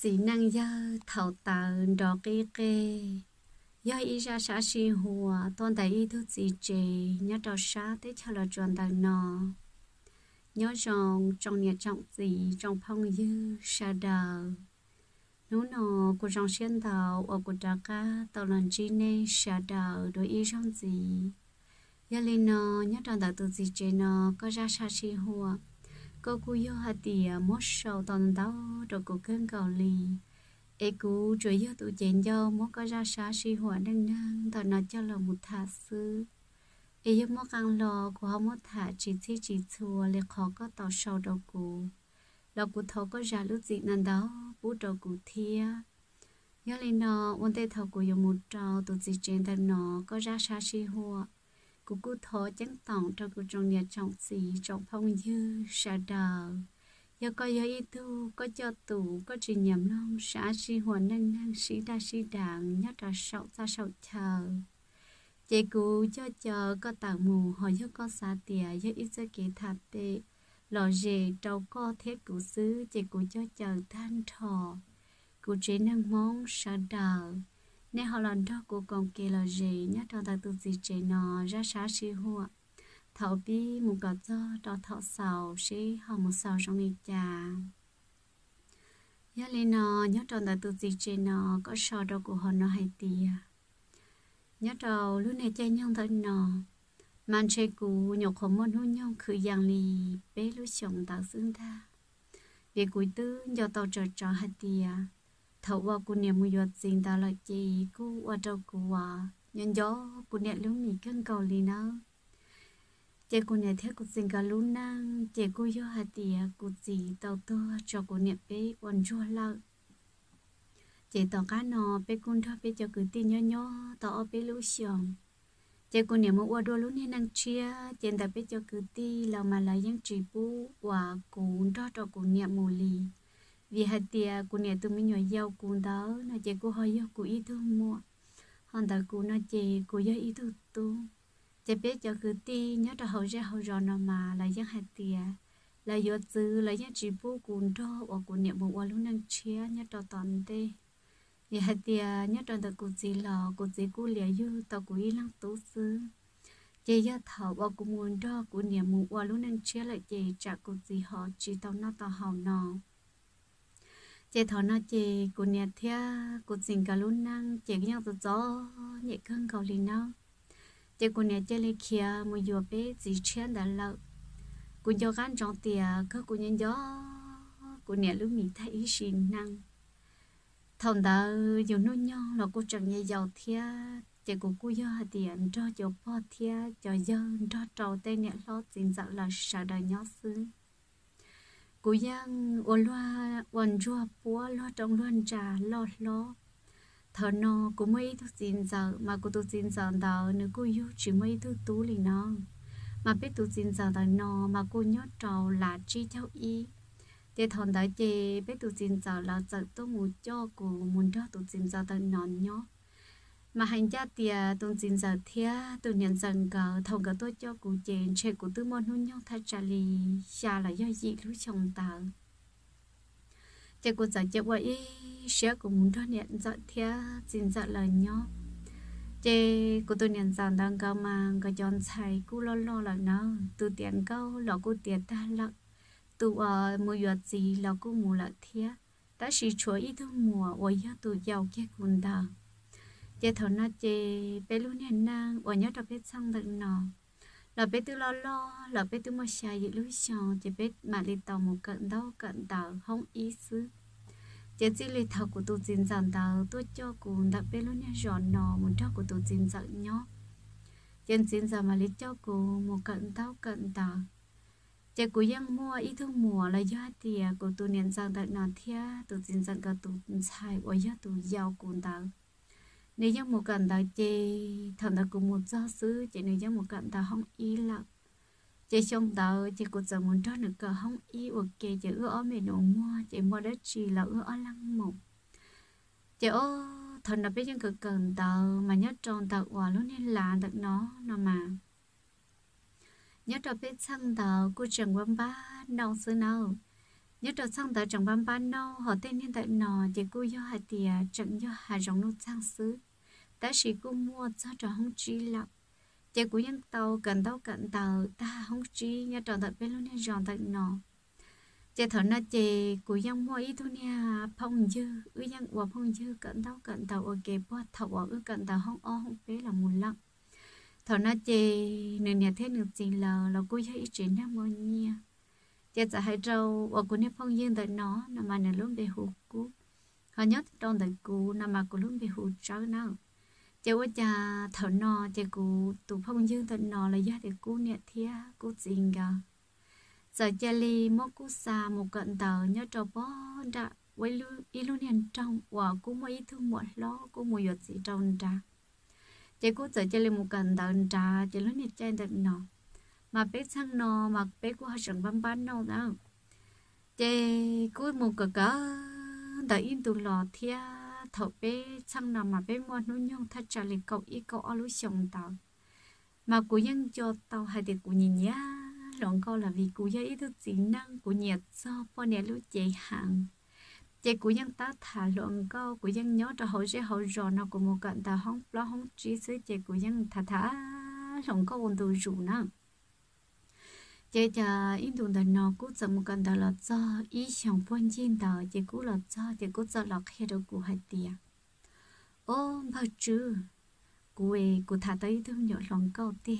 chỉ năng dơ thầu tờ đỏ kê kê giờ y ra xã si hùa tôn đại y thu gì chê nhớ đỏ xã tới cho là chuẩn tờ nọ nhớ rằng trong nhà trọng gì trong phong dư sa đờ nú nọ của trong xuyên tàu ở của trà ca tàu lần chi nê sa đờ đối y trong gì giờ lên nọ nhớ trong tờ tự gì chê nọ có ra xã si hùa cô cô yo hạt thì à, mốt sầu tòn đau rồi cô cơn cầu lì. E cú chơi yo tụ chén yo mốt có ra xa si hỏa năng năng tao nó cho là một thả sư e yo mốt ăn lo cô họ mốt thả chỉ thi chỉ chùa lệ khó có tao sầu đầu cú lo cú thấu có ra lúc gì năng đó bút đầu cú thia nhớ lên nó vấn đề thầu cú yo một trâu tụ chỉ chén tao nó có ra xa si hỏa cú cú thọ chẳng tòng cho cú trong nhà trọng gì trong phong dư xa đờ. Giờ có giờ ít tu, có cho tủ có chỉ nhầm long xã si hoàn năng năng sĩ đa sĩ đảng nhắc là sậu ra sậu chờ chị cú cho chờ có tảng mù hỏi cho có xa tìa giờ ít cho kỳ thạp tệ. Lò dề trâu co thế cú xứ, chị cú cho chờ than thọ cú chế năng mong xa đờ nên họ lần đó cô còn kể là gì nhá trong ta tự gì chế nó ra xá sĩ hùa thảo bi một cả cho cho thảo sầu sĩ họ một sầu trong ngày trà nhớ lên nó nhớ trong ta tự gì chế nó có sầu đâu của họ nó hay tìa nhớ đầu lúc này chơi nhau thân nó màn chơi cũ nhọc không muốn hôn nhau khử giang lì bé lúc chồng tạo xương ta về cuối tư do tàu trở trở hay tìa thầu qua cô niệm mua giọt xin ta là chị cô qua trâu cô qua nhân gió cô niệm lúc mì cân cầu lì nó chị cô niệm theo cô xin cả lúc năng chị cô yo hạt tìa cô gì tàu to cho cô niệm bé còn chua lợ chị tàu cá nò bé con thọ bé cho cứ tin nhỏ nhỏ tàu bé lúc xiong chị cô niệm mua qua đua lúc nên năng chia chị ta bé cho cứ ti, là mà là những chị bu và cô đó cho cô niệm mù lì vì hạt tiề của nhà tôi mới nhỏ giàu của đó nó chỉ của họ giàu của ít thôi mua. Hoàn ta của nó chỉ của giàu ít thôi tu. Chỉ biết cho cứ ti nhớ cho hậu ra hậu rồi nó mà là giang hạt tiề là do từ là giang chỉ bố của đó và của nhà một lúc năng chia, nhớ cho toàn tê. Vì hạt tiề nhớ cho ta của gì lò của gì của liệt dư tao của ít lăng tú sư chỉ giờ thảo và của muốn đó của nhà một lúc năng chia lại chỉ trả của gì họ, chỉ tao nó tao hậu nào chị thọ nó chị cô nhà thia cô xin cả luôn năng chị nhau tự gió nhẹ cơn cầu lì nó. Chị cô nhà chơi lấy kia một giờ bé gì chen đã lâu cô cho gan trong tiề cơ cô nhân gió cô nhà lúc mình thấy ý xin năng thằng đó dù nó nhau là cô chẳng nhà giàu thia chị cô cô giờ tiền cho cho po thia cho dân cho trâu tay nhà lo tình dạo là sợ đời nhỏ xưa cú yang ô loa quần chua búa lo trong luôn trà lo lo thở nó cú mấy thứ xin giờ mà cú tu xin giờ đó nếu cú yêu chỉ mấy thứ tú lì nó mà biết tu xin giờ đó nó mà cú nhớ trầu là chi theo ý. Để thằng đó chê, biết tu xin giờ là giờ tôi muốn cho cú muốn cho tu xin giờ đó nó nhớ mà hành gia tia tôn xin giờ thia tôn nhận rằng cờ thông cờ tôi cho cụ chèn chơi cụ tư môn hôn nhau thay trả lì xa là do gì lúc chồng tờ chè cụ giờ chơi vậy sẽ cụ muốn cho nhận giờ thia xin giờ lời nhau. Chè cụ tôi nhận rằng đang cờ mà, cờ chọn xài cụ lo lo là nó. Từ tiền câu là cụ tiền ta lợ từ ở mua vật gì là cụ mua là thia ta chỉ chúa ít thôi mùa ôi tôi giàu kia cùng đời chế thọ nó chế bé luôn nè nang ở nhớ tập biết sang được nọ. Là bé tư lo lo là bé tư mà xài gì lúc sau chế bé mà đi tàu một cận đâu, cận tàu, không ý xứ. Chế chỉ lấy thầu của tôi trên dàn tàu, tôi cho cùng đặc bé luôn nè giòn nọ một cho của tôi trên dàn nhó. Trên chín giờ mà lấy cho cô một cận tàu cận tàu. Chế của yang mua ít thương mùa là do tiền của tôi niên rằng tại nọ thia tôi trên dàn cả tôi xài ở do tôi giàu cùng tàu nếu như một cận ta chị thầm ta cũng một giáo sư chị nếu như một cận ta không ý lặng chị trong tờ chị cũng giờ muốn cho được cả không ý ok, chị ưa ở mình đồ mua chị mua đất chỉ là ưa ở lăng mộ. Chị ô thần đã biết những cực cần tờ mà nhớ trong tờ quả luôn nên là được nó nó mà. Nhớ cho biết sang tờ của trường quân ba đâu xưa nào. Nhớ trò sang tới trường ban ba nô họ tên hiện tại nó chỉ cô do hạt tiề chẳng do hạt giống nô sang xứ ta chỉ cô mua cho trò không chi lắm. Chỉ cũng nhân tàu cần tàu cần tàu ta không chi nhà trò tại bên luôn nên giòn tại nọ. Chỉ thở nó chỉ cô nhân mua ít thôi nha phong dư, ư nhân của phong dư cần tàu cần tàu ở kề bớt thầu ở ư cần tàu không o không bé là một lắm. Thở nó chỉ nửa nhà thế nửa gì là là cô thấy chuyện nam mua nha giờ giờ hai trâu ở cô nhân phong dương tới nó nằm mà nửa luôn để hụt cú. Họ nhớ trong tới cú nằm mà cô luôn để hụt cháu nào giờ ở cha thở nò giờ cú tụ phong dương tới nò là gia thì cú nè thia cú xin cả giờ cha li mốt cú xa một cận tờ, nhớ trò bó đã quay lu y luôn hiện trong và cú mới thương một lo, cú mua giọt gì trong trà. Giờ cú giờ cha li một cận tờ trà giờ luôn hiện trên tới nò. Mà bé sang nò, mà bé của hơi sừng băm băm đâu đó. Chê cứ một cờ cả tờ in tụ lò thia thở bé sang nào mà bé mua nó nhung thật trả lời cậu ý cậu ở lúc sống tàu mà cụ nhân cho tàu hay để cụ nhìn nhá, lộn câu là vì cụ do ý thức kỹ năng của nhiệt do po nè lúc chạy hàng. Chạy cụ nhân ta thả lộn câu cụ nhân nhớ cho hậu sẽ hậu rõ nào của một cận ta không lo không trí xứ chạy cụ nhân thả thả, lộn câu ôn tụ rủ năng chế cha ít tuần đời nó cũng chẳng một cần đời là cho ít sáng phân nhiên đời chế cũng là cho chế cũng cho lọc hết được cũng hết tiền ô bao chứ của ấy của thả tới thương nhỏ lòng câu tiền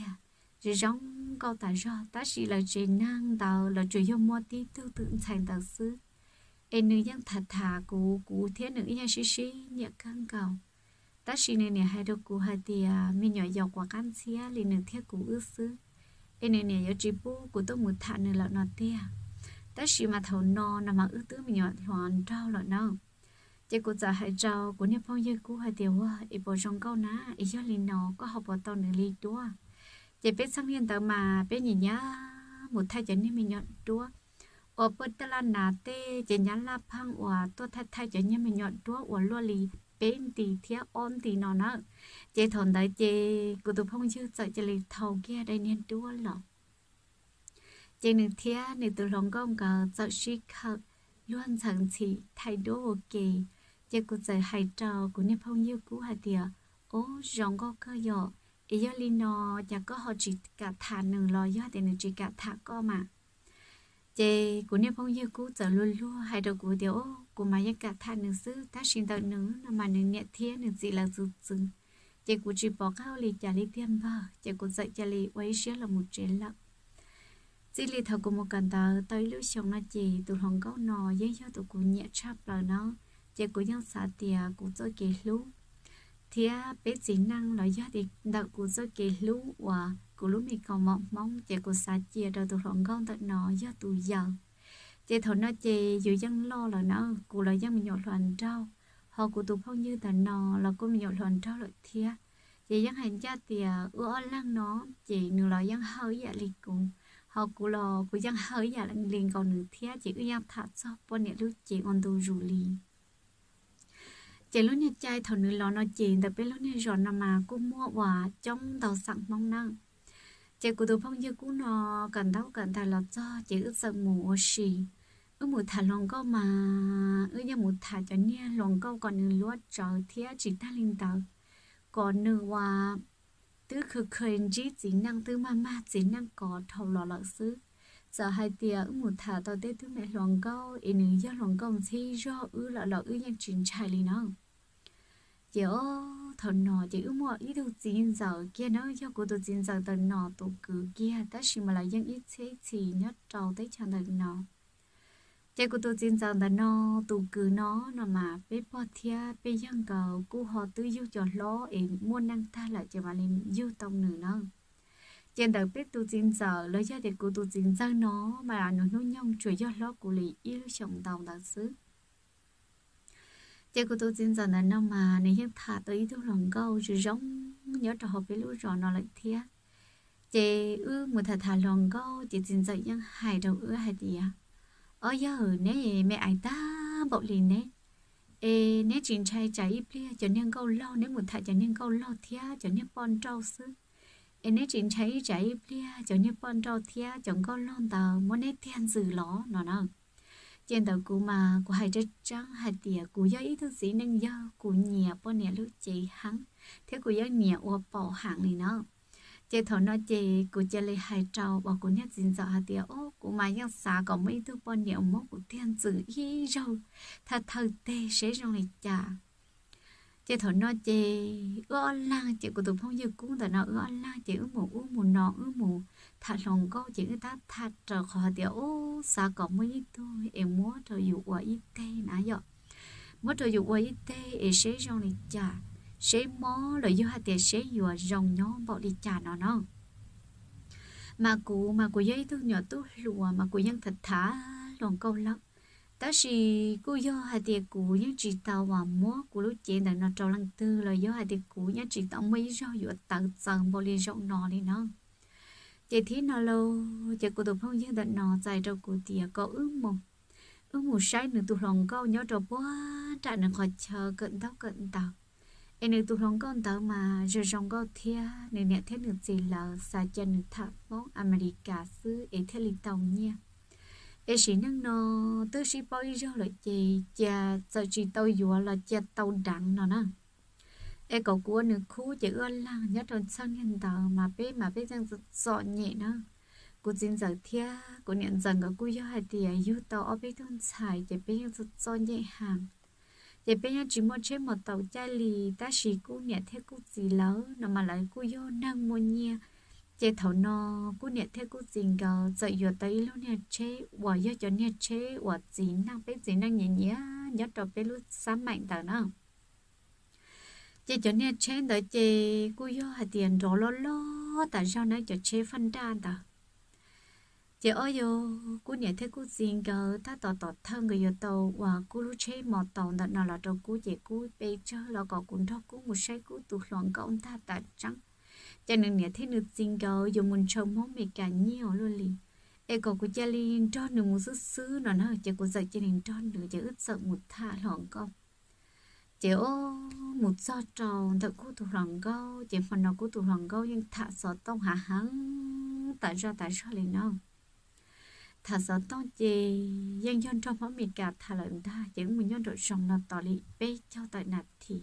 chỉ giống câu tại do ta chỉ là chế năng đời là chủ yếu mua tí tư tưởng thành đời sư em nữ dân thật thà của của thế nữ nhà xí xí nhẹ căng cầu ta chỉ nên nhà hai đầu của hai tiền mình nhỏ giàu quá cán xía liền nữ thiết của ước sư nên này nhớ chỉ bu của tôi một thả nữa là nó tia ta chỉ mà thầu no nằm mà ước tư mình nhọn hoàn trao là nó chỉ của giờ hai trao của nhà phong dây cũ hai điều hoa, ít bộ trong câu ná ít cho linh nó có học vào tàu nửa ly tua. Chỉ biết sang hiện tại mà biết nhìn nhá một thay cho nên mình nhọn tua. Ở bên ta là nà tê chỉ nhá la phăng và tôi thay thay cho nên mình nhọn tua và luôn li bên tì thía ôm tì nó nó chế thôn đại chế cụ tụ phong chưa sợ chế lịch thầu kia đây nên đua lọ. Chế nửa thía nửa tụ lòng công cả sợ suy khờ, luôn chẳng chỉ thay đổi ok chế cụ giờ hai trò của nên phong yêu cũ hà tiệt ô rong có cơ dọ. Ý do li nó chả có họ chỉ cả thả nửa lo do thì nửa chỉ cả thả co mà chế của nên phong yêu cũ trở luôn luôn hai đầu của điều của mà những cả than nửa xứ ta xin tao nửa mà nửa nhẹ thiên nửa gì là dù dừng chị của chỉ bỏ cao lì trả lì tiêm bờ chị của dạy trả lì quấy xế là một chuyện lắm chỉ lì thầu của một cần tờ tới lúc xong nó chỉ tụ hồng câu nò dễ cho tụ của nhẹ chắp là nó chị của nhân xã tìa của tôi kỳ lúc thì à bé chỉ năng là do thì đợt của cho kỳ lũ và của lúc mình còn mong mong chị của xa chia rồi tụ lòng con tận nọ do tụ giờ. Chị thổ nó chị dù dân lo là nó, cụ là dân mình nhọt loạn trao họ cụ tụ phong như tận nọ là cô mình nhọt loạn trao lợi thia. Chị dân hành cha thì ưa lăng nó chị nửa là dân hơi dạ liền cùng họ cụ lò cụ dân hơi dạ liền còn nửa thia chị ưa dân thật sao? Bọn này lúc chị còn tụ rủ liền chị lúc nhà trai thầu nữ lo nó chị tập bên lúc nhà rồi nằm mà cũng mua quả trong tàu sẵn mong năng. Chị của tôi phong như cũ nó cần đau cần tài lọt cho chị ước sợ mù xì. Ước mù thả lòng câu mà ước nhà mù thả cho nha lòng câu còn nửa lúa trở thía chỉ ta linh tờ còn nửa ว่า tư khử khởi chỉ chỉ năng, tứ mà mà chỉ năng có thầu lọ lọ xứ. Giờ hai tia ước mù thả tao tê thứ mẹ lòng câu, ý nữ do lòng câu thì do ư lọ lọ ư nhân chuyện trai linh nó giờ thần nọ chỉ ư mua ít đồ chín giờ kia nó cho cô tôi chín giờ thần nọ tổ cử kia ta chỉ mà là dân ít thế thì nhất trâu tới chẳng thần nọ cho cô tôi tin rằng là nó tổ cử nó nó mà bé bỏ thia bé dân cầu cô họ tư yêu cho lo em muốn năng ta lại cho mà lên yêu tông nữa nó trên đời biết tu tin giờ lấy ra để cô tu tin rằng nó mà nó nó nhung chuối cho lo của lì yêu chồng tàu đặc sứ chạy của tôi tin rằng là nó mà này hiện thả tới tôi lòng câu chứ giống nhớ trò học với lũ rõ nó lại thiệt chị ư một thả thả lòng câu, chị tin rằng những hài đầu ư hài gì à ở giờ nè, mẹ ai ta bộ liền nè. Ê, nè, chuyện trai trái ít plia cho nên câu lo nè một thả cho nên câu lo thiệt cho nên bon trâu sư ê, nè, chuyện trai ít plia cho nên bon trâu thiệt cho câu lo tờ, muốn nè tiền dữ ló nó nào trên đầu cụ mà của hai trái trắng, hai tỉa cụ do ý thức gì nâng do cụ nhà bao nhà lúc chị hắn. Thế cụ do nhà ô bỏ hàng này nó. Chị thọ nó chị cụ chơi lấy hai trâu và cụ nhất dính dọ hai tỉa ô cụ mà yang xa có mấy thứ bao nhẹ mốc của thiên tử y rồi thật thật tê sẽ trong này chả chị thọ nó chị ơ lang chị của tụi phong như cũng tại nó ơ lang chị ư mù ư mù nọ ư mù thà lòng câu chỉ người ta thà trở khó tiểu ô xa có mấy ít thôi? Em muốn trở dụ qua ít tê nã dọ. Muốn trở dụ qua ít tê em sẽ rong đi chả. Sẽ mó rồi dụ hai tiền sẽ dụ rong nhóm bỏ đi chả nó nó mà cụ mà cụ dây thương nhỏ tôi lùa mà cụ nhân thật thả, lòng câu lắm. Ta là cô do hai tiệc cũ những chỉ tàu và múa của lúc chuyện là nó trâu lăng tư là do hai tiệc cũ những chỉ tàu mấy do dụ tạo dần bao đi rộng nọ đi nó chị thấy nó lâu chị cô tụi phong như đặt nó dài trong cổ tìa có ước mộng. Ước mộng sai nữa tụi lòng câu nhớ đâu quá trả nó khỏi chờ cận tóc cận tàu, em nữa tụi lòng câu tàu mà rồi rong câu thia nửa nhẹ thế nửa gì là xa chân nửa thả bóng America xứ em thế lịch tàu nha. Em chỉ năng nó tư sĩ bao nhiêu là chị cha giờ chỉ tàu dùa là cha tàu đặng nó nè e cậu cua nữ khu chỉ ơn là nhớ tròn sang hiện tờ mà bé mà bé đang dọn nhẹ nó cô xin giờ thia cô nhận rằng có cô yêu hai tia yêu tàu, ở bên thôn xài chỉ bé đang dọn nhẹ hàng chỉ bé đang chỉ một trên một tàu chai lì, ta chỉ cô nhận theo cô gì lớn nó mà lại cô yêu năng mua nhẹ chỉ thầu nó cô nhận theo cô gì gờ giờ yêu tới lúc nè chế và yêu cho nè chế và gì năng bé gì năng nhẹ nhẹ nhớ rồi bé lúc sáng mạnh tờ nữa chị cho nên trên đó chị, cô yo hạt tiền đó lo lo, tại sao nó cho chế phân ra ta? chị ơi yo cô nhảy thấy cô xin cờ ta tỏ tỏ thân người yo tàu và cô lúc chế một tàu đó nó là đâu cô chị cô bây giờ là có cũng đó cô một sai cô tụt loạn có ông ta tại trắng. Cho nên nhảy thấy được xin cờ dùng mình trông mong mì cả nhiều luôn liền e có cô cha liên cho được một sức xứ, nó nó chị cô dạy cho nên cho được chị ướt sợ một thả loạn công chế ô một sao tròn thật cú tụ hoàng câu. Chế phần nào cú tụ hoàng câu nhưng thả sợ tông hạ hắn tại ra tại sao liền đâu thả sợ tông chế dân dân trong phóng miền cả thả lợi ta. Chỉ muốn nhân đội sòng là tỏ lý bê cho tại nạt thì.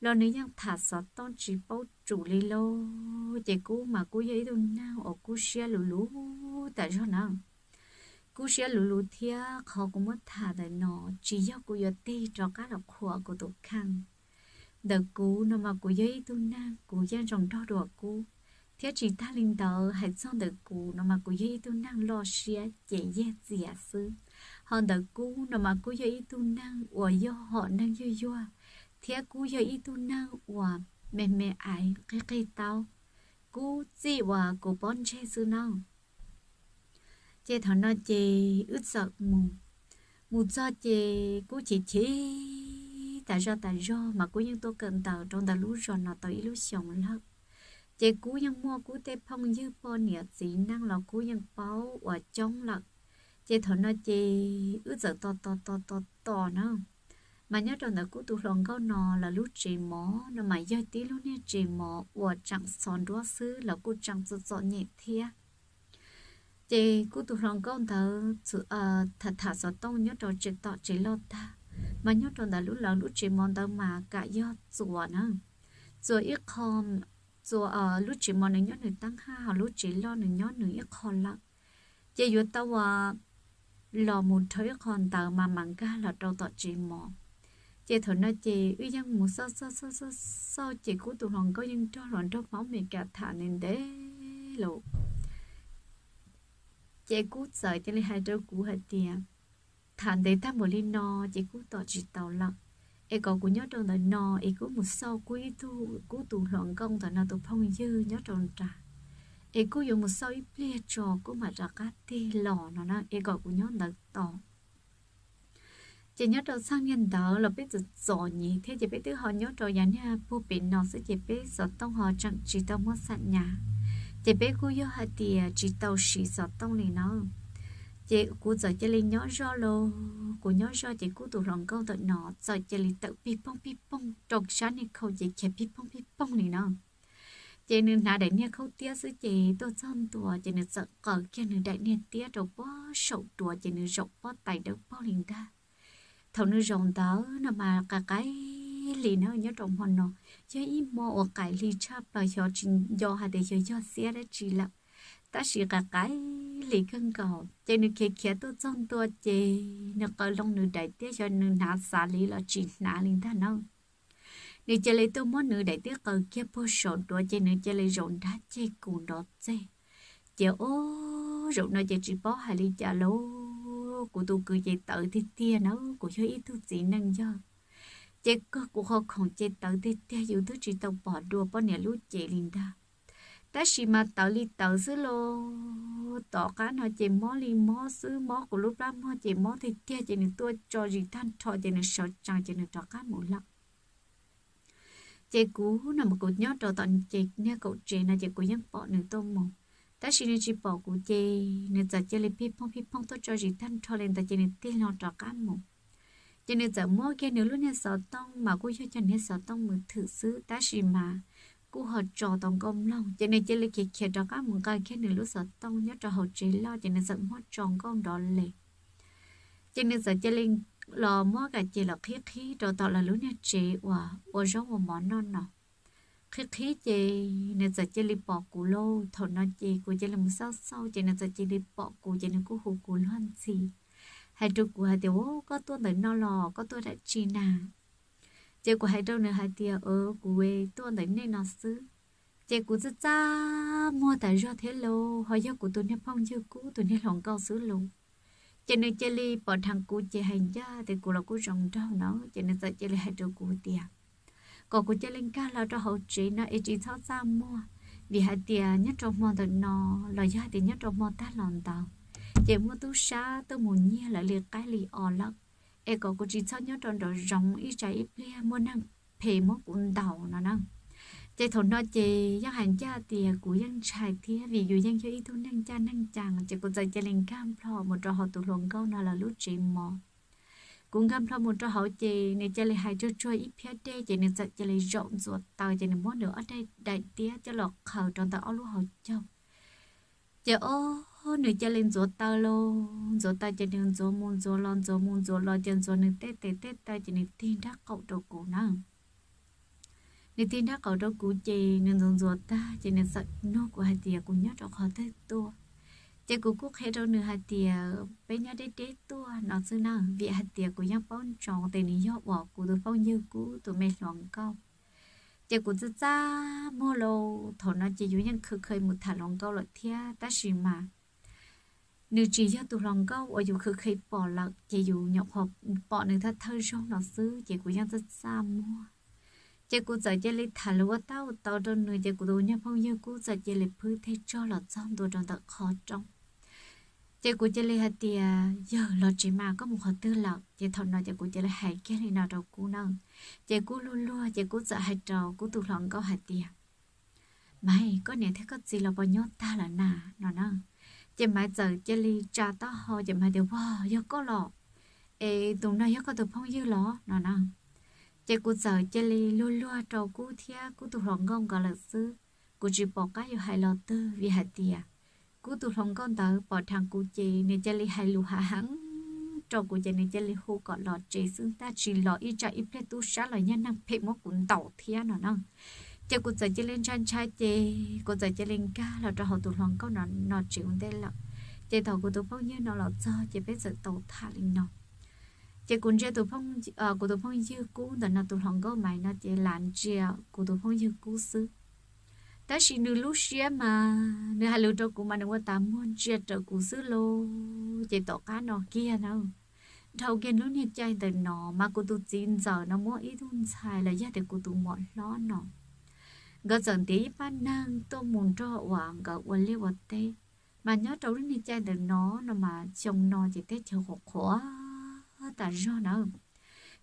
Lo nếu nhân thả sợ tông chỉ bao chủ lý lô. Chế cú mà cú giấy đâu nào ở cú xe lù lú tại sao nào? Cú sẽ lù lù thia khó cũng mất thả đời nó chỉ do cú yo tê cho cá là khổ của tổ khăn đợt cú nó mà cú giấy tu na cú gian rồng đo đùa cú thế chỉ ta linh tờ hãy xong đợt cú nó mà cú giấy tu na, lo xia dễ dễ dễ sư họ đợt cú nó mà cú giấy tu na ủa do họ năng yo yo thế cú giấy tu na ủa mẹ mẹ ai cái cái tao. Cú gì và cú bon che sư nào chế thằng nó chế ướt sợ mù. Mù cho chế cú chỉ chế tại do tại do mà cú những tôi cần tàu trong tàu lú rồi nó tới lú sống lắm chế cú nhân mua cú tê phong như po nhẹ gì năng là cú nhân báo và chống lật chế thằng nó chế ướt sợ to to to to to nó. Mà nhớ trong tờ cú tụ lòng câu nò là lú chế mỏ, nó mà do tí lú nè chế mỏ và chẳng son đua sư là cú chẳng sợ sợ nhẹ thiệt chị cú tụ lòng con thở sự ờ thật thà sợ tông nhớ trò chuyện tọ chế lo ta. Mà nhớ trò đã lúc lần lúc chế mòn đâu mà cả do chùa nữa chùa ít con chùa ờ lúc mòn này nhớ người tăng ha, hoặc lúc chế lo này nhớ người ít con lắm chị vừa tao à lò một thấy con tao mà mặn ca là trâu tọ chế mòn. Chị thở nói chị uy dân một sao sao sao sao sao chị cú tụ lòng có những cho loạn trong máu mình cả thả nên đấy lộ chị cú sợi cho nên hai đứa cú hết tiền. Thằng đấy ta một lên no, chị cú tỏ chỉ tàu lặng em có cú nhớ trong đời no em cú một sau cú thu, cú tụ loạn công tại nào tụ phong dư, nhớ trong trà. Em cú dùng một sau ít lia trò, cú mà ra cá tê lò nó nó em có cú nhớ đời tỏ chị nhớ trong sang nhân đó là biết được rõ nhỉ, thế chị biết thứ họ nhớ trong nhà nha bố bị nó sẽ chị biết rõ tông họ chẳng chỉ tao mất sạn nhà chị bé cô yo hạt tiề chỉ tàu xì sọt tông này nó. Chị cô giờ chị lên nhỏ do lô. Cô nhỏ do chị cô tụ rong câu tội nó. Giờ chị lên tự pi pong pi pong. Trong sáng này khâu chị kẹp pi pong pi pong này nó. Chị nên nà đại nia khâu tia sư chị tôi chân tua chị nên sợ cờ kia nên đại nia tia đầu bó sầu tua chị nên rộng bó tay đầu bó linh ta thầu nữ rộng tớ nó mà cả cái lì nó, nhớ trong hòn nó cho ý mô ở cái lì chắp là cho trình do hà để cho cho xe đó chỉ là ta chỉ cả cái lì cân cầu cho nên kia kia tôi chọn tua chê nó có lông nữ đại tia cho nữ nà xả lý là chỉ nà linh ta nó nữ chơi lấy tôi muốn nữ đại tiết cầu kia bố sổ đùa chê nữ chơi lấy rộn đá chê cùng đó chê chê ô rộn nó chê chỉ bó hà ly chả lô của tôi cứ chơi tự thì tia nó của cho ít thứ gì nâng cho chế cơ của họ không chế tự thì theo yếu thứ chỉ tàu bỏ đùa bao nhiêu lúc chế linh đa ta chỉ mà tự li tự xứ lô tỏ cá nó chế mó li mó xứ mó của lúc đó mó chế mó thì theo chế nên tôi cho gì than thọ chế nên sợ chẳng chế nên tỏ cá mù lắm chế cú nằm một cột nhót đầu tận chế nè cậu chế là chế cú yang bỏ nửa tôm mồm ta chỉ nên chỉ bỏ cú chế nên giờ chế lên phi phong phi phong tôi cho gì than cho lên ta chế nên tin lo cho cá mồm cho nên giờ mua cái nếu lúc nè sáu tông mà cô cho cho nên sáu tông mình thử xứ ta chỉ mà cô họ trò tông công lòng cho nên chỉ lấy kia kia đó cá một cái cái nếu lúc sáu tông nhớ cho họ chế lo cho nên giờ mua tròn con đó lệ cho nên giờ chỉ lên lò mua cái chỉ là khí khí rồi tao là lúc này chế và và giống một món non nọ khí khí chị nên giờ chị đi bỏ củ lô thầu nó chị của chị là một sao sao chị nên giờ chị đi bỏ củ chị nên cô hù củ loan gì hai đứa của hai tiểu có tôi tới nó lò, có tôi đã chi nà. Chế của hai đứa nữa hai tia ở của quê, tôi tới nên nó xứ. Chế của rất cha mua tại do thế lô hỏi do của tôi nên phong chưa cũ tôi nên lòng cao xứ lô. Chế nên chế li bỏ thằng cũ chế hành gia, thì của là của rồng đâu nó chế nên tại chế li hai đứa của tiền còn của chế lên ca là cho hậu chế nó ấy chỉ thao ra mua. Vì hai tiền nhất trong mò được nó là gia thì nhất trong mò ta lòng tàu chỉ mua tu sa tôi muốn nhia là liền cái lì ở lắc e có cô chỉ cho nhau trong đó rong ít trái ít lia mua năng, phê mua cũng đầu nó năng. Chạy thốn nó chị giác hành cha thì của dân trai thì vì dù dân cho ít thu năng cha, năng chàng chỉ có dạy cho lên cam phò một trò họ tụ luận câu nào là lúc chị mò. Cũng cam phò một trò họ chị, này cho lại hai cho cho ít phía đê chị này dạy cho lại rộng ruột tàu chị này muốn được ở đây đại tía cho lọt khẩu trong tàu lúc họ chồng. Chị ô nữ cho lên gió ta lô gió ta chị lên gió môn gió lon gió môn gió lon chân gió nữ tết tết tết ta chị này tin đắc cậu đầu cổ năng nên tin đã cậu đầu cổ chê nên dùng gió ta chỉ nên sợ nó của hai tia cũng nhớ trong khó tới tua. Chỉ cũng cúc hết đâu nữa hai tia bên nhau đây để tua nó xưa nào vì hai tia của nhau bón tròn tiền này nhớ bỏ của tôi phong như cũ tôi mê lòng câu chị cũng rất ra mua lô thổ nó chỉ dùng những khơi khơi một thả lòng câu lợi thia ta xin mà nếu chỉ cho tụ lòng câu ở dù khơi khơi bỏ lật chỉ dù nhọc hộp, bỏ nên ta thơ xong nó xứ chỉ của nhân rất xa mua. Chỉ của giờ chỉ lấy thả lúa tao tao đơn người chỉ của đồ nhân phong như cũ giờ chỉ lấy phơi thế cho là trong đồ trong thật khó trong chỉ của chỉ lấy hạt tiền giờ là chỉ mà có một hạt tư lợn chỉ thằng nào chỉ của chỉ lấy hai cái này nào đầu cú nâng. Chỉ của luôn luôn chỉ của giờ hai trầu, của tụ lòng câu hạt tiền mày, có nè thế có gì là bao nhiêu ta là nà nó nâng chỉ mà giờ chỉ li cha tao ho chỉ mà điều wow, giờ có lọ. Ê, tụi nó giờ có tụi phong dư lọ. Nó nè chỉ cụ giờ chỉ li lua lua trâu cụ thia cụ tụ hồng công gọi là sư cụ chỉ bỏ cái yêu hai lọ tư, vì hạt tiệt cụ tụ hồng công tớ, bỏ thằng cụ chị nên chỉ li hai lù hạ hắn trâu cụ chị nên chỉ li hô gọi lọ chị xương ta chỉ lọ ít chạy ít tu sát là nhân năng phê mốt cũng tẩu thia. Nó nè chị cũng giờ chỉ lên trang trai chị cũng giờ chỉ lên ca là cho họ tụ lòng câu nó nó chịu tên là chị thầu của tụ phong như nó là cho chị biết sự tàu thả lên nó chị cũng chơi tụ phong ờ của tụ phong như cũ là nó tụ lòng câu mày nó chị làm chia của tụ phong như cũ xứ. Ta chỉ nửa lúc xia mà nửa hai lúc đâu cũng mà nửa tám môn chia trở cũ xứ lô chị tổ cá nó kia đâu đầu kia lúc này chạy từ nó mà của tụ chín giờ, nó mua ít thun xài là gia đình của tụ mọn lo nó gỡ dần tí ban nang tôi muốn cho hoàng gỡ quần liêu vật tê. Mà nhớ trâu lúc này chạy nó nó mà chồng nó chỉ thấy chờ khổ khổ ta do nó.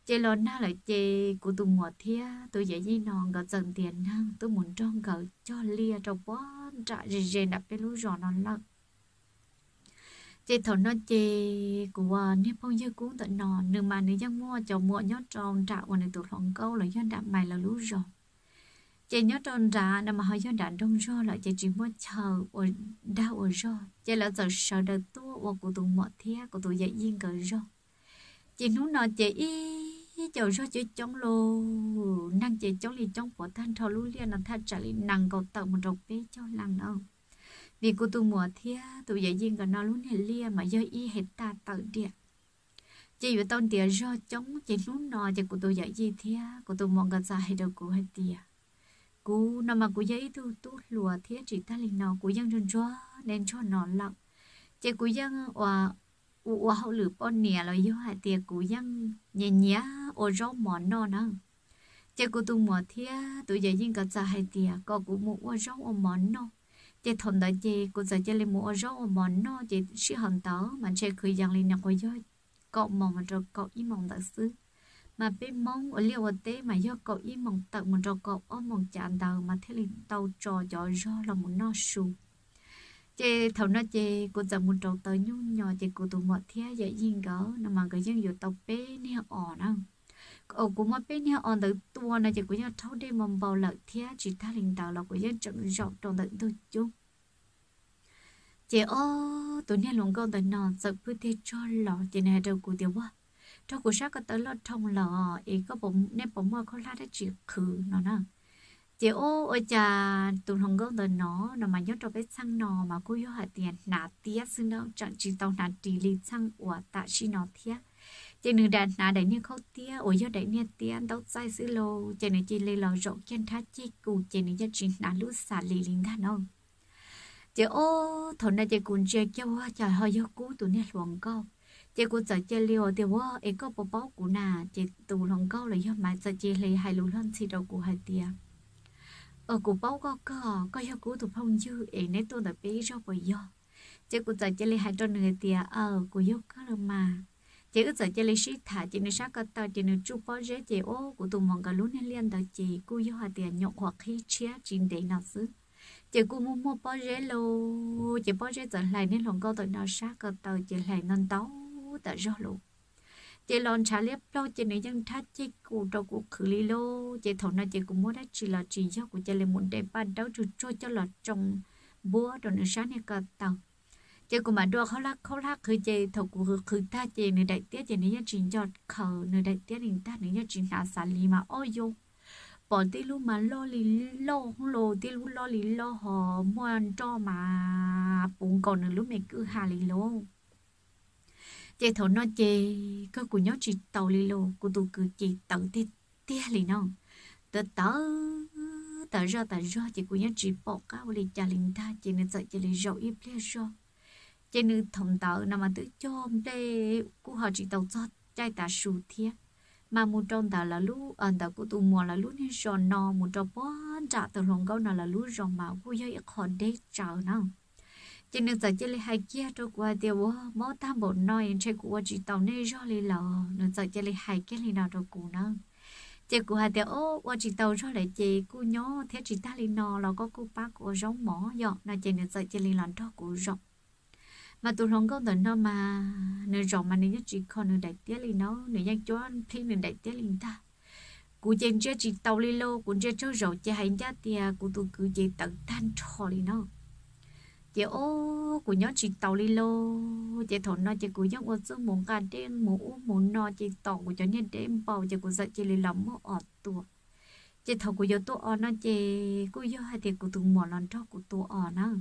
Chơi lo na lại chị của tụi mùa thia, tôi dễ gì non gỡ dần tiền nang tôi muốn trong gỡ cho lia trong quá trả gì gì đập cái lú rò nó lợn chơi thầu nó chơi của à, nếp phong dư cuốn tận nọ nương mà nếu dân mua cho mua nhớ tròn, trả quần này tụi hoàng câu, là dân đạp mày là lú rò chị nhớ tròn ra nằm mà do đạn đông do lại chị chỉ muốn chờ ở đau ở do, chị là giờ sợ đời tua và của tụi mọi thế của tụi dạy yên cờ do, chị nói nọ chị y chờ do chị chống lô. Năng chị chống liền chống của thân thọ lũ liền là thân trả liền năng cầu tàu một đầu bé cho lăng đâu vì của tụi mùa thế tụi dạy yên cờ nó luôn này liền mà do y hết ta tự địa, chị vừa tông tiền do chống chị nói nọ chị của tụi dạy gì thế của tụi mọi người sai đầu của hết tiền cú nằm mà cú giấy tu tu lùa thiết chỉ ta linh nó cú dân run cho nên cho nó lặng. Chỉ cú dân và và hậu lử bọn nè là yêu hại tiệt cú dân nhẹ nhẹ ô rau món nó nè chỉ cú tu mỏ thiết tu giờ dân cả giờ hại tiệt có cú mua ô rau ô món nó chỉ thằng đó chỉ cú giờ chỉ lên mua ô rau ô món nó chỉ sĩ hận tớ, mà chỉ khơi dân lên nào cú do cậu mỏ mà rồi cậu im mỏ đặc sư mà bên mong ở liều ở tế mà do cậu ý mong tận một trò cậu ôm mong chạm đầu mà thế là tàu trò gió do là một nó sù. Chê thầu nó chê, cô giờ một trò tới nhu nhỏ chê cô tụ mọt thế dễ dinh gỡ nó mà cái dân dù tàu bé nè ỏ nó. Ở cũng mà bé nè ỏ tới tua này chê cô dân thâu đêm mong bầu lợi thế chỉ ta linh tàu là cô dân trận dọc trong tận tôi chung chê ô tụi nè luôn con tận nọ, sợ cứ thế cho lọ chê này đâu cô tiêu quá cho cô sát có tới lo thông lò ý có bụng nên bụng mơ không la đã chịu khử nó nè chị ô ôi chà, tụi hồng gấu tới nó nó mà nhớ cho bé xăng nó mà cô yêu hạt tiền, nà tía xưng đâu chẳng chỉ tao nà tỷ lì xăng của tạ chi nó thía. Chị nữ đàn, nà đại niên khâu tía ôi giờ đại niên tía đâu sai xứ lô. Chị nữ chỉ lê lò rộng chân thá chi cụ chị nữ chỉ nà lũ xả lì lính thà ông. chị ô thằng này chị cũng chơi cho trời hơi yêu cú, tụi nè luồng câu chị cũng sợ chơi liều thì wo ấy có bộ bao của nà, chị tù lòng câu là do mà sợ chị lấy hai lũ lên xì đầu của hai tia ở của bao có cơ, có yêu cú tụ phong dư ấy nét tôi đã biết cho bởi do chị cũng sợ chơi lấy hai tròn người tia ở của yêu cơ là mà. Chị cứ sợ chơi lấy shit thả, chị nên sát cái tao chị nên chụp bao giờ chị ô, của tụ mong cả lũ nên liên đó chị cô yêu hai tia nhọc hoặc khi chia chuyện để nào xứ. Chị cũng mua mua bao giờ lô, chị bao giờ trở lại nên lòng câu tụi nó sát cái tao chị lại nên tấu ta rõ lộ chị lon trả liếp lo chị này dân thắt chị cụ đâu cụ khử lý lô. Chị thầu này chị cũng muốn đã chỉ là chỉ do của chị là muốn để ban đầu chú cho cho là trong búa rồi nữa sáng này cả tàu. Chị cũng mà đua khó lắc khó lắc, khử chị thầu cụ khử khử ta chị, nữ đại tiết, chị này chỉ cho khờ, nữ đại tiết mình ta này chỉ là xả lý mà ôi vô bỏ tí lu mà lo lì lo không lo tí lu lo lì lo họ mua cho mà bụng còn nữa lúc mẹ cứ hà lì luôn chị thấu nó chị có của nhớ chị tàu lì lô của tụ cứ chị tàu tê tia lì non. Tớ tớ tớ ra tớ ra chị của nhớ chị bỏ cá lì chả linh ta chị nên dạy chị lì rau ít lì rau chị nên thông tớ nằm mà tự cho đây của họ chị tàu cho trai ta sù thiệt mà một trong tàu là lú ờ, ở ta của tụi mua là lú nên giòn nó một trong bó trả từ lòng câu nào là lú giòn mà của nhớ khó để chờ nào chỉ nên giờ chỉ lấy hai kia cho qua tiêu ờ, mỏ tam bộ nói chơi của chỉ tàu này cho lấy lò nên giờ chỉ lấy hai kia lấy nào cho cụ nó. Chị của hai tiêu ô qua chỉ tàu cho lại chị cụ nhó, thế chỉ ta lấy nó là có cụ bác của giống mỏ dọ nên chị nên giờ chỉ lấy làm cho cụ rộng. Mà tụi không có tận nó mà nơi rộng mà nên chỉ còn nơi đại tiết lấy nó nơi nhắc cho anh khi nơi đại tiết lấy ta. Cụ chơi chơi chỉ tàu lấy lô cũng chơi cho rộng chơi hai gia tiền cụ tụi cứ chơi tận tan trò lấy nó chị ô của nhóm chị tàu đi lô. Chị thôn nó chị của nhóm ô số muốn gà đêm mũ muốn nó chị tàu của cho nhân đêm bầu. Chị của dạy chị lì lắm mũ ở tua chị thầu của yo tua ở nó chị của yo hai thì của tụ mỏ lần cho của tua ở nó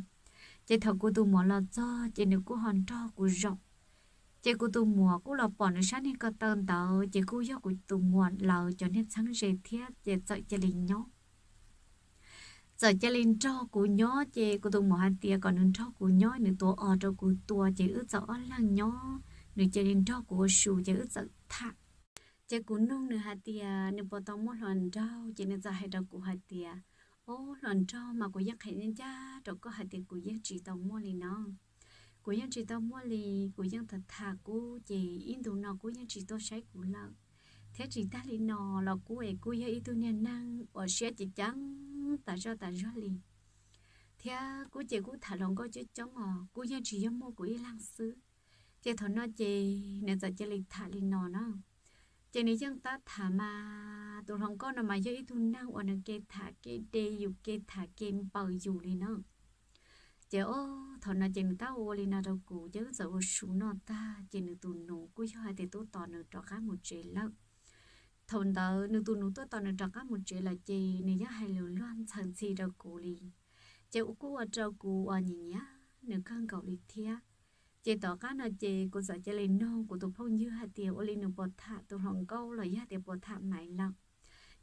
chị thầu của tụ mỏ lần cho, chị nếu của hòn cho của rộng. Chị của tụ mỏ của là bỏ nó sáng nên có tên tàu chị của yo của tụ mỏ lờ cho nên sáng dễ thiết. Chị sợ chị lì nhóc giờ cho lên cho của nhỏ chê của tôi một hai tia còn nên cho của nhỏ nữa tôi ở cho của tua, chê ước rõ lăng nhỏ nữa cho lên cho của sù, chê ước rõ thà chê cũng nung nữa hai tia nữa bỏ tao một lần trao chê nên giờ hai đầu của hai tia ô lần trao mà của giấc hệ nhân cha rồi có hai tia của giấc chỉ tao mua liền nó. Của giấc chỉ tao mua liền của giấc thật thà của chê in tụ nó của giấc chỉ tao sấy của lợn thế chỉ ta li nò là của ấy của tu nhân năng ở xe chỉ trắng ta cho ta cho li thế cú chị cú thả lòng có chứ chống à cú nhân chỉ giống mua của y lang sư chị thằng nó chị nên giờ chị li thả li nò nó. Chị này chẳng ta thả mà tụi lòng con nó mà dây tu năng ở nơi kê thả kê đê dù kê thả kê bờ dù li nó. Chị ô thằng nó chị ta ô li nó đâu cụ chứ giờ ô xuống nó ta chị nữ tụi nụ cúi cho hai thì tu tò nữ trọ cá một chế lắm thôn đó nương tu nương tu toàn nữ trọ cá một chuyện là chị nương nhá hay lừa loan chẳng gì đâu cụ li chị u cố ở trâu cụ ở nhỉ nhá nương con cậu đi thia chị tỏ cá nào chị cô sợ chị lên non của tụi phong như hạt tiền ô lên nương bột thả tụi hòn câu là giá tiền bột thả mày lặng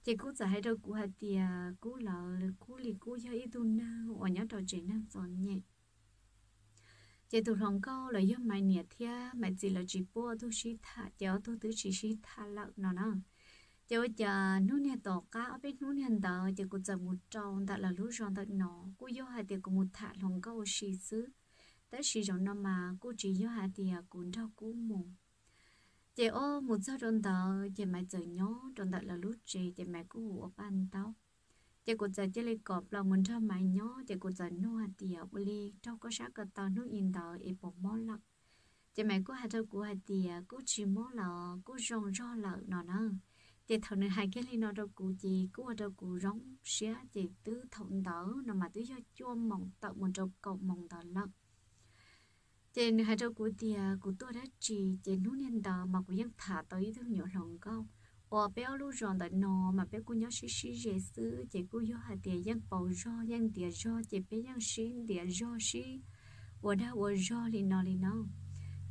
chị cũng sợ hay đâu cố hạt tiền cú lợ, cú li cú cho ít tu na ở nhá trò chuyện năng giòn nhẹ chị tụi hòn câu là do mày nhẹ thia mày chỉ là chỉ bua tu sĩ thả cháu tu tứ chỉ sĩ thả lợn nó nó cháu chờ nút nhà tổ cá ở bên nút nhà tờ chị cũng chờ một tròn tại là lúc tròn tại nó cô vô hạt thì của một thả lòng câu xì xứ. Tới xì dụng nó mà, cô chỉ vô hạt thì à, cũng cho cú mù. Chị ô, một giờ trong tờ chị mày chờ nhó trong tờ là lúc chị chị mày cú ở ban tao. Chị cũng giờ chị lấy cọp là muốn cho mày nhó, chị cũng giờ nô hạt tiền bù li trong có sát cái tờ nô yên tờ ít bỏ mỏ lắm chị mày có hạt đâu của hạt thì à, cô chỉ mỏ là cô rong ro lợ nó nữa chị thằng này hai cái li nó đâu cụ chị cứ ở đâu cụ rong xé, chị tứ thằng đỡ nó mà tứ cho chua mỏng tợ, một trâu cọp mỏng tờ lắm trên hai đâu cụ tia à, cụ tôi đã chỉ trên núi nhân đờ mà cụ dân thả tới thương nhỏ lòng câu ở béo lu ròn tại nò mà bé cụ nhớ xí xí dễ xứ, chị cụ vô hai tiền dân bầu ro dân tiền ro, chị bé dân xí tiền ro xí. Ở đâu ở ro li nó li nó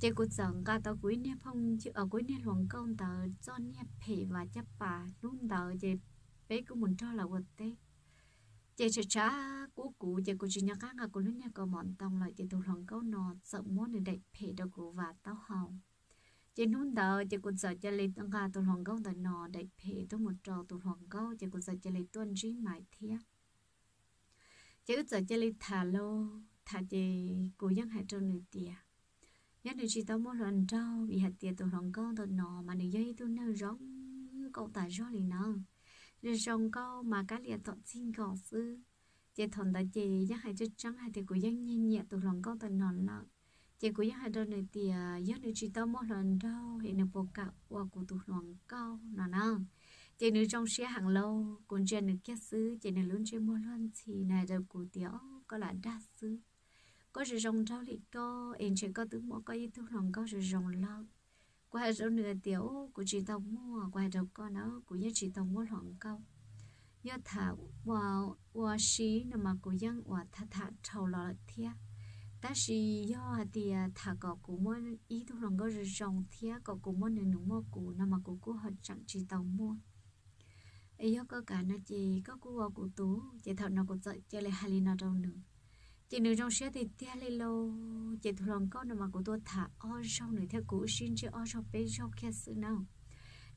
chị cũng chẳng cả tao cuối nè phong chứ ở cuối nè hoàng công tờ cho nè phê và chấp bà luôn tờ chỉ bé cũng muốn cho là vật tế chị sẽ trả cú cú chị cũng chỉ nhắc các cô lúc nè có món tông lại chị tụ hoàng câu nọ sợ muốn để đẹp phê đâu cú và tao hồng chị nôn tờ chị cũng sợ chị lấy tăng cả tụ hoàng câu tờ nọ để phê tôi một trò tụ hoàng câu chị cũng sợ chị lấy tuân trí mãi thiết chị cứ sợ chị lấy thả lô, thả chị cố gắng hãy cho người tiệt nhất là chỉ tao muốn lần trâu vì hạt tiền tụ lòng câu tao nọ mà đừng dây tôi nêu giống câu ta rõ liền nào. Rồi rong câu mà cá liệt tọt xin gò sư. Chị thằng đã chị giá hai chút trắng, hai thì của dân nhẹ nhẹ từ lòng câu từ nọ. Lợ chị của giá hai đôi này thì à, nhất nữ chỉ tao muốn lần trâu hiện được bộ cạo qua của từ lòng câu nọ nọ. Chị nữ trong xe hàng lâu, còn chị nữ kia sư chị nữ lớn trên mua luôn thì này được của tiểu, có là đa sư có sự rồng trâu thì co, em chỉ có tướng mua có ý thức lòng có sự rồng lo qua rồi nửa tiểu của chị tàu mua qua đầu con nó của nhà chị tàu mua lòng câu. Nhớ thả qua qua xí nằm mà của dân qua thả thả trâu lọ thia ta xí do thì à, thả cọ của mua ý thức lòng có rồi rồng thia cọ của mua nên mua của nằm mà của cô họ chẳng chị tàu mua. Ấy do có cả nó chỉ có của của tú chị thợ nó cũng dạy chơi lại hai nào đâu nữa chị nữ trong xe thì tia lên lô. Chị thu lòng con mà của tôi thả o sau nữa theo cũ xin chứ o sau bé sau kia sự nào.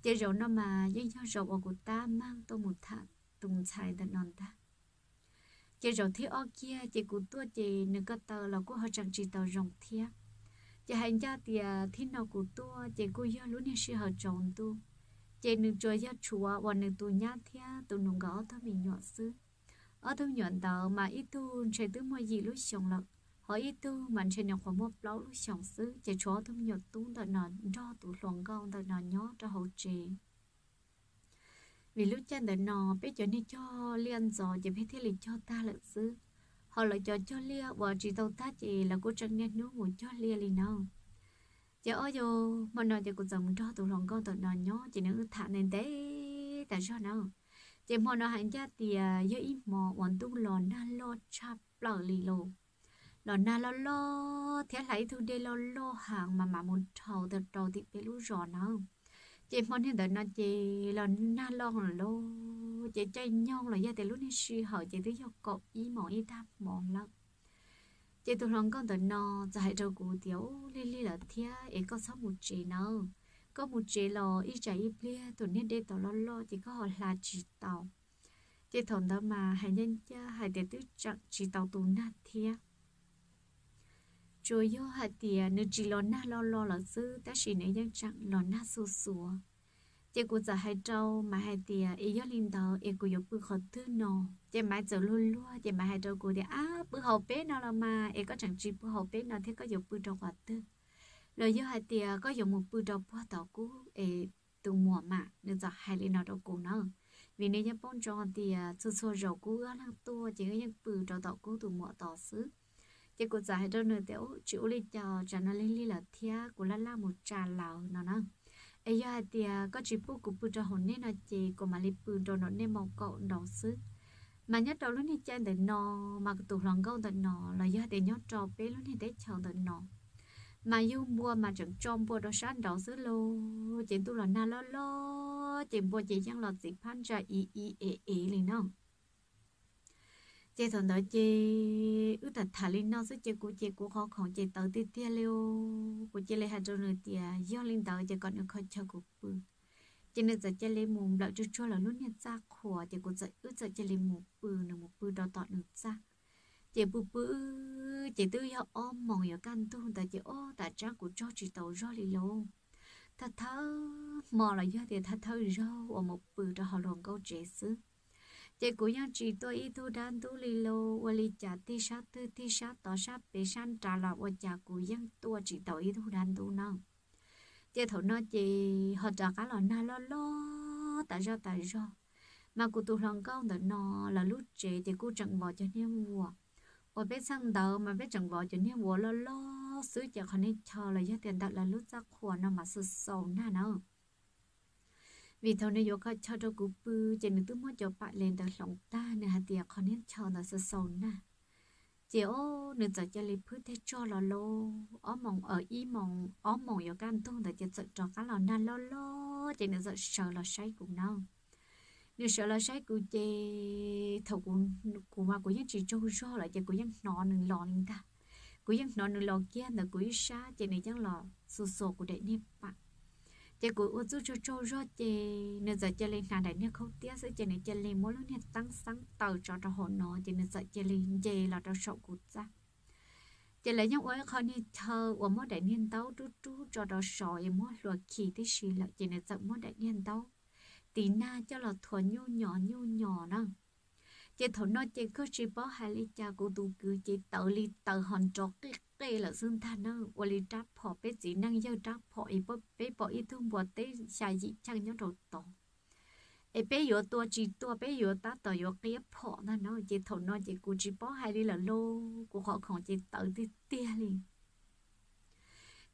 Chị rồi nó mà dân cho rồi của ta mang tôi một thả tung chạy tận non ta. Chị rồi thì o kia, chị của tôi, chị nữ có tờ là của họ chẳng chỉ tờ rồng thia chị hành gia thì à, thế nào của tôi, chị cô do luôn như sư họ chồng tôi chị nữ chơi gia chùa và nữ tu nhát thia tu nung gõ thôi mình nhỏ xứ ở tôi nhận tờ, mà ít tu chơi tứ mọi gì lúc xong lận họ ít tu mà trên nhập khoảng một lâu lúc xong xứ. Chỉ cho tôi nhận tu tờ nọ cho tụ luận con, tờ nọ nhó cho hậu trì. Vì lúc chân tờ nọ biết cho nên cho liên giò chỉ biết thế lịch cho ta lợn xứ. Họ lại cho cho lia và chỉ tàu ta chỉ là cô trăng nhân nước một cho lia liền nào chỉ ở vô mà nói chỉ cô dòng cho tụ luận con, tờ nọ nhó, chỉ nữ thả nên thế tại sao nào chỉ à, mò nó hành ra thì giờ ít mò hoàn tu lò na lo chắp lò lì lò lò na lo lo thế lại thu đây lo lo hàng mà mà muốn thầu từ đầu thì bị lú rò nó. Chỉ mò hiện tại nó chỉ lò na lo là lo chỉ chơi nhau là gia thì lúc này suy hỏi chỉ thấy cho cọp ý mò ý đáp mò lắm. Chỉ tụi lòng con tụi nó giải trâu cụ tiểu li li là thia ấy có sáu một chị nào có một chế lò y chả y lia tụi nên đây tàu lo lo thì có họ là chỉ tàu. Chỉ thằng đó mà hai nhân cha hai đệ tứ chặng chỉ tàu tù na thia. Rồi do hai tia nếu chỉ lo na lo lo là sư ta chỉ nên nhân chặng lo na su sủa chỉ cụ giờ hai trâu mà hai tia ý yo linh tàu ý cũng yếu bự khó thứ nọ. Chỉ mà giờ luôn luôn chỉ mà hai trâu của thì, á bự hậu bé nào là mà ý có chẳng chỉ bự hậu bé nào thế có yêu bự trâu khó tư rồi do hai tia có dùng một bữa đầu bữa tàu cũ, ê, từ mùa mà nên giờ hai lên nào đâu cũ nữa. Vì nên như bông tròn thì xua xua rau cũ ở lăng tua, chỉ có những bự đầu tàu cũ từ mùa tàu xứ. Chỉ có giải đâu nữa tiểu chịu lên cho cho nó lên là thia của la la một trà lào nó nó ấy giờ tia có chỉ bút của bự đầu hồn nên là chỉ của mà lên bự đầu nó nên màu cậu đầu xứ. Mà nhớ trâu lúc này chơi để nò, mà tụ lòng câu để nò, là do để nhớ trâu bé lúc này để chờ để nò mà yêu mua mà chẳng trong bùa đó sáng đó dữ lô. Chỉ tu là na lo lo chỉ bùa chỉ chẳng là chỉ phan ra ý ý ý ý liền nó chỉ thằng đó chỉ ước thật thà lên nó sẽ chỉ của chỉ của khó khăn chỉ tới tiếp theo liu. Của chỉ lấy hạt rồi nữa tiệt do lên tới chỉ còn được khó cho của bự. Chỉ nên giờ chỉ lấy mồm đợi cho cho là lúc nhận ra khổ. Chỉ của giờ ước giờ chỉ lấy một bự nữa một bự đó tọt được ra chị bự bự, chị tư yo ôm mong yo căn tu ta chị, ô ta trang của cho chị tàu rồi lì lô ta thơ, mò là do thì ta thơ rồi ở một bự đó họ lòng câu trẻ xứ. Chị của nhau chỉ tôi ít tu đan tu lì lô và li chả ti sát tư, ti sát tỏ sát bế san trả lọ và chả của dân tua chỉ tàu ít tu đan tu nào chị thổ nó chị, họ trả cá lọ na lo lo ta do ta do mà cụ tu lòng câu đó nó là lúc trẻ thì cô chẳng bỏ cho nên mua ở biết sang đầu mà biết chẳng bỏ cho nên vô lo lo sứ cho khả nên cho là giá tiền đặt là lúc ra khổ nó mà sụt sầu na nó vì thầu này vô có cho đâu cú bự chỉ nên tôi muốn cho bạn lên đặt lòng ta nên hạt tiền khả nên cho nó sụt sầu na chỉ ô nên giờ cho lấy phước thế cho là lô. Ó mong ở ờ, y mong ó mong yoga can tung để chỉ sợ cho cá là na lo lo chỉ nên giờ sợ là say cùng nào nếu sợ là sai cụ chị thầu cụ cụ mà cụ những chỉ trâu cho lại chị cụ những nọ nừng lò nừng ta. Cụ những nọ nừng lò kia là cụ sa chị này chẳng lò sô sô cụ đại niệm bạn chị cụ ô chú cho trâu ro chê nếu giờ chị lên nàng đại niệm không tiếc sẽ chị này chê lên mỗi lúc này tăng sáng tàu cho cho hồn nó chị nên giờ chê lên chị là cho sậu cụ ra chị lấy những ôi khó đi thơ của mỗi đại niên tàu trú trú cho đó sỏi mỗi luật kỳ thế gì lại chị nên giờ mỗi đại niên tàu tí na cho là thua nhu nhỏ nhu nhỏ nè chị thổ nó chị có chỉ bỏ hai lý cha cô tu cứ chị tự lý tự hòn cho cái cái là xương than nó. Và lý tráp phò bé chỉ năng giao tráp phò, ý bố bé bỏ ý thương bỏ tế xài dị chẳng nhớ đầu tổ. Ấy bé yếu tua chỉ tua bé yếu ta tờ yếu cái phò nó nó. Chị thổ nó chị cứ chỉ bỏ hai lý là lô của họ còn chị tự đi tia liền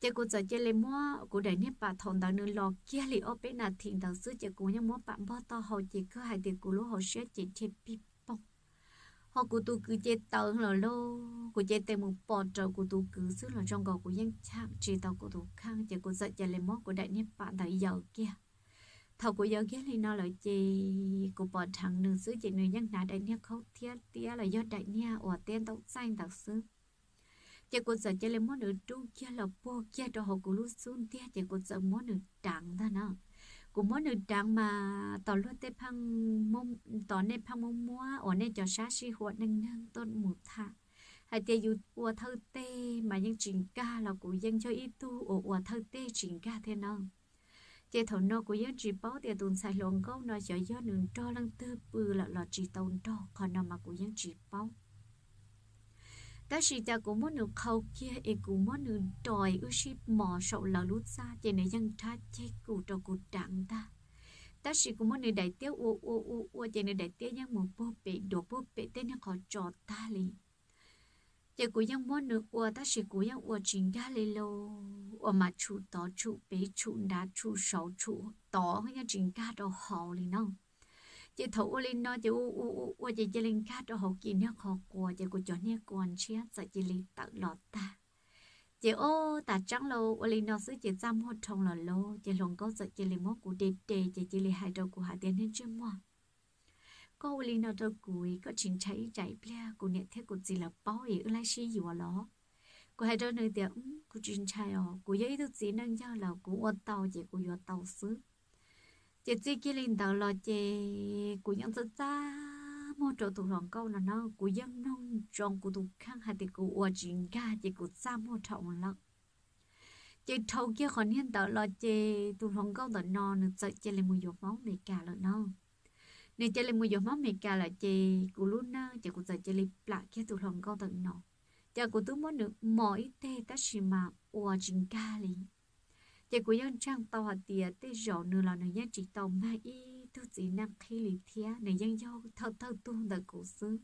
chị cô giờ chơi lấy mua cô đại nếp bà thằng đó nương lò, kia li ở bên nào thiền đầu xứ chị cô nhớ mua bạn bao to hậu chỉ cứ hai tiền cô lúa hậu sẽ chỉ chỉ bị bông họ cô tu cứ chơi tàu là lô cô chơi tên một bò trâu cô tu cứ xứ là trong gò cô dân chạm chỉ tàu cô tu khang chị cô giờ chơi lấy mua cô đại nếp bà đại giàu kia. Thầu của giờ kia thì nó lại chị cô bò thằng nương xứ chỉ người dân nào đại nếp khâu thiết tía là do đại nếp ở tên tàu xanh tàu xứ chỉ còn sợ chỉ là món nữ trung kia là bo kia cho họ cũng lúc xuống tia chỉ còn sợ món nữ trắng thôi nè cũng món nữ trắng mà tỏ luôn tê phăng mông, tỏ nên phăng mông mua ở nên cho sát sĩ hoạt nâng nâng tôn một thà hay tiền dù ua thơ tê mà những chỉnh ca là cũng dân cho ít tu ở ua thơ tê chỉnh ca thế nè chỉ thầu nó của dân chỉ bảo tiền tuần sai lồng câu nó cho dân nương cho lăng tư, bự là là chỉ tồn cho còn nào mà của dân chỉ bảo ta chỉ ta cũng muốn được khâu kia e cũng muốn được đòi ước ship mò sậu là lút xa. Chỉ này dân tha chết cụ trò cụ trạng ta. Ta chỉ cũng muốn được đại tiêu u u u u chỉ này đại tiêu nhưng một bố bể đồ bố bể tên nó khó trò ta li chỉ cũng dân muốn được u ta chỉ cũng dân u chính ra li lô. U mà chủ tỏ chủ bể chủ đá chủ sầu chủ tỏ hay chính ra đồ hậu li nó chị thủ linh nó chị u u u u, chị chị linh khác cho họ kỳ nó khó qua chị của cho nè còn chia sợ chị linh tự lọt ta. Chị, ô ta trắng lô u linh nó sẽ chị chăm hốt trong là lô, chị lòng có sợ chị linh mốt của đề đề chị chị linh hai đầu của hai tiền hết chưa mua có u linh nó đâu cùi, có chính cháy chạy bia, của nè thế của chị là bao ý lại xí gì đó của hai đầu nơi tiệm của chính cháy ờ của giấy thứ gì nâng cho là của ô tàu, chị của yo tàu xứ chị chỉ kia lên đầu là chị của những dân ta. Mua chỗ tụ lòng câu là nó của dân nông trong của tụ khang hay thì của ở chuyện ca, chị của xa mua trọng lắm chị thâu kia còn hiện tại là chị tụ lòng câu là nó nữa sợ chị lên mua dầu máu mẹ cả là nó. Nên chị lên mua dầu máu mẹ cả là chị của luôn nào chị của sợ chị lên lại kia tụ lòng câu là nó chị của tôi muốn được mỗi tê ta chỉ mà ở chuyện ca liền chỉ của dân trang tàu hạt tiệt tê rõ nửa là nửa dân chỉ tàu mà y tu chỉ năng khi lì thia nửa dân dâu thâu thâu tu đời cổ xứ.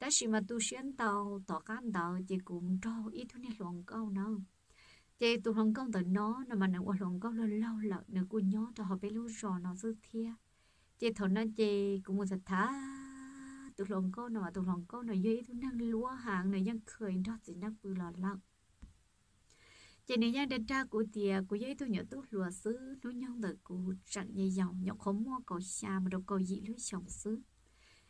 Đã chỉ mà tu xuyên tàu, tỏ cán tàu chỉ cũng cho ít thu này luồng câu nào chị tu luồng câu tới nó nó mà nửa luồng câu lâu lâu là nửa cô nhớ cho họ biết lưu rò nó dư thia chị thằng nó chị cũng một thật thà tu luồng câu nào mà tu luồng câu nào dưới thứ năng lúa hàng, nửa dân cười đó chỉ năng bự lợn. lặng chị này đang đến cha của tiề của giấy tôi nhớ tôi lùa xứ. Nó nhân đời của chẳng dây dòng nhậu không mua cầu xa mà đâu cầu dị lưới chồng xứ.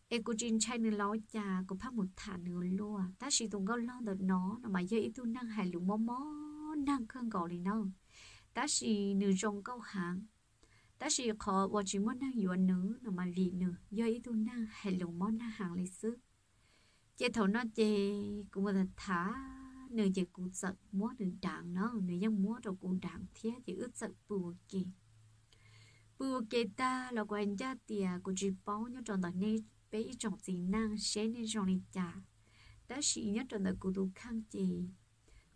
Em của trên chai nửa lo cha của phát một thả nửa lùa. Ta chỉ tung gấu lo được nó mà giấy tôi năng hài lũ mó mó năng cơn gọi đi nó. Ta chỉ nửa trong câu hàng ta chỉ khó và chỉ muốn năng yuan nữ mà vì nữ giấy tôi năng hài lũ mó năng hàng lịch xứ. Chế thầu nó chê cũng là thả nếu chỉ cũng sợ múa đường trạng nó nơi dân múa rồi cũng trạng thế thì ước sợ bùa kì. Bùa kì ta là quan gia tiề của chị bao nhiêu trong đời này bé ít trong gì năng sẽ nên trong đi trả đã sĩ nhất trong đời của tôi khang chị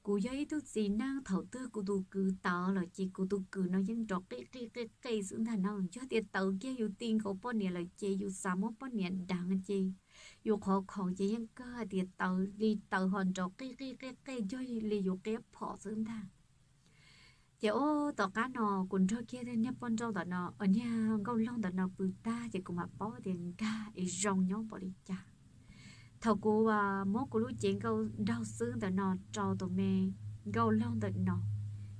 cụ giấy tôi gì năng thầu tư của tôi cứ tao là chị của tôi cứ nó dân trọ cái cái cái cái dưỡng thành nào cho tiền tàu kia yêu tiền của bao nhiêu là chị yêu sao mất bao nhiêu đáng chị yêu chỉ những cái cái cái cái cái cho đi yêu dưỡng chỉ ô tàu cá nó cũng cho kia thì nhấp con trâu nó ở nhà câu long tàu nó bự ta chỉ cũng mà bỏ tiền ca, ý rong nhau bỏ đi cha thầu cô à mốt của lũ chuyện câu đau xương tàu nó trâu tàu mẹ câu long tàu nó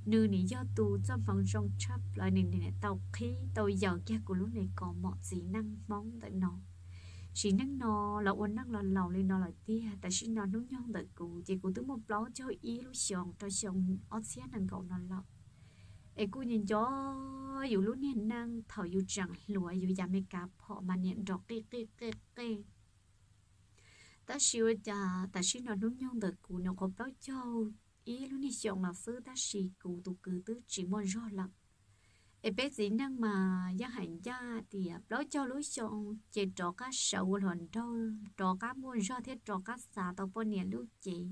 nữ này do tù trong phòng rong chấp lại này này tàu khí, tàu giàu kia của lũ này có mọi gì năng mong tàu nó chỉ năng nó là ôn năng là lầu lên nó là tia. Tại chỉ nó nó nhon đợi cụ chỉ cụ tướng một ló cho ý lúc xong cho xong ở xe năng cầu nó lọ. Ê cụ nhìn cho dù lúc này năng thở dù chẳng lúa dù già mê cá họ mà nhận đọc kê kê kê kê ta siêu cha ta chỉ nó nó nhon đợi cụ nó có báo cho ý lúc này xong là sư ta chỉ cụ tụ cử tứ, chỉ muốn rõ lặng bé gì năng mà gia hành gia thì à, đó cho lối chọn, chỉ trọ cá sầu hòn đâu trọ cá muôn do thế trọ cá xà tàu bao nhiêu lúc chị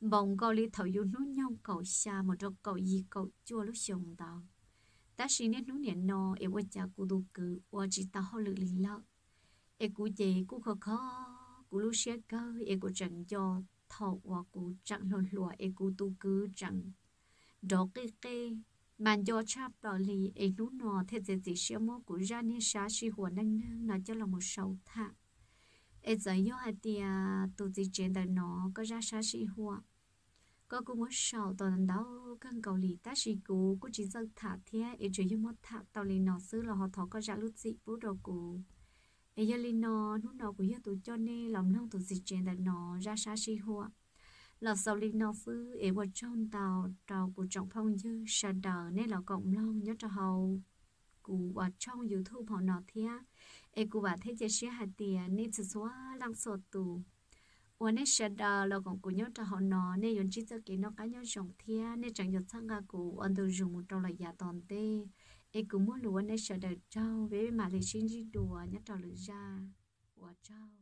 bồng cầu lý thầu dùng núi nhau cầu xa một trọ cầu gì cầu chua lúc chồng tàu. Ta xin nên núi nền no em quay cha cụ tu cử qua chỉ tao họ lực lý lợ. Em cụ chị cụ khó khó cụ lúc xe cơ, em cụ chẳng cho thọ qua cụ chẳng lồn lụa, em cụ tu cứ chẳng đó cái cái mà do chắp bảo lì ấy nút nọ thế giới gì sẽ mô của ra nên sáng suy hùa năng năng nó cho là một sầu thạ. Ấy giờ yêu hạt tia tụ gì chuyện đời nó có ra sáng suy hùa. Có cũng một sầu tỏ lần đó cần cầu lì ta sĩ cũ cũng chỉ dân thả thế ấy chỉ yêu một thả tỏ lì nó xứ là họ thọ có ra lúc gì bố đồ cũ ấy giờ lì nó nút nọ của yêu tụ cho nên lòng nông tụ gì chuyện đời nó ra sáng suy hùa là sau linh nó sư ế vào trong tàu tàu của trọng phong dư sa đờ nên là cộng long, nhớ cho hầu cụ vào trong youtube họ nọ thia ế cụ vào thế chế sĩ hạt tiền nên sự xóa, lăng sổ tù. Và nên sa đờ là còn cụ nhớ cho họ nọ nên yon chỉ cho cái nó cá nhớ rộng thia nên chẳng nhớ sang ga cụ anh tôi dùng một trâu là giả toàn tê. Ế cụ muốn lúa nên sa đờ trâu với mà lịch sinh đi đùa, nhớ trâu lửa ra và trâu.